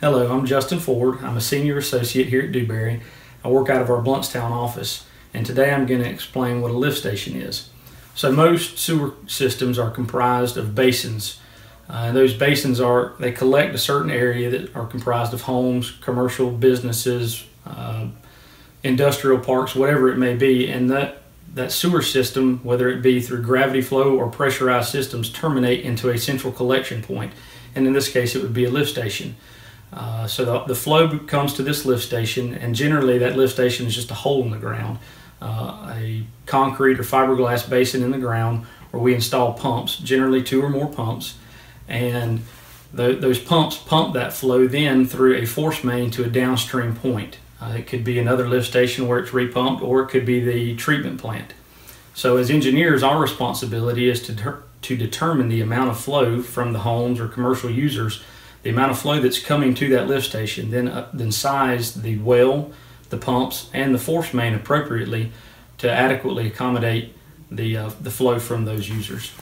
Hello, I'm Justin Ford. I'm a senior associate here at Dewberry. I work out of our Blountstown office, and today I'm going to explain what a lift station is. So most sewer systems are comprised of basins. Uh, those basins are they collect a certain area that are comprised of homes, commercial businesses, uh, industrial parks, whatever it may be, and that that sewer system, whether it be through gravity flow or pressurized systems, terminate into a central collection point. And in this case, it would be a lift station. Uh, so the, the, flow comes to this lift station, and generally that lift station is just a hole in the ground, uh, a concrete or fiberglass basin in the ground where we install pumps, generally two or more pumps, and the, those pumps pump that flow then through a force main to a downstream point. Uh, it could be another lift station where it's repumped, or it could be the treatment plant. So as engineers, our responsibility is to, to determine the amount of flow from the homes or commercial users the amount of flow that's coming to that lift station, then, uh, then size the well, the pumps, and the force main appropriately to adequately accommodate the, uh, the flow from those users.